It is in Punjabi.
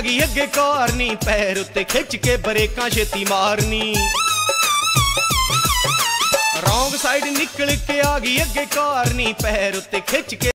ਆ ਗਈ ਅੱਗੇ ਕਾਰ ਨੀ ਪੈਰ ਉੱਤੇ ਖਿੱਚ ਕੇ ਬਰੇਕਾਂ ਛੇਤੀ ਮਾਰਨੀ। ਰੌਂਗ ਸਾਈਡ ਨਿਕਲ ਕੇ ਆ ਗਈ ਅੱਗੇ ਕਾਰ ਨੀ ਪੈਰ ਉੱਤੇ ਖਿੱਚ ਕੇ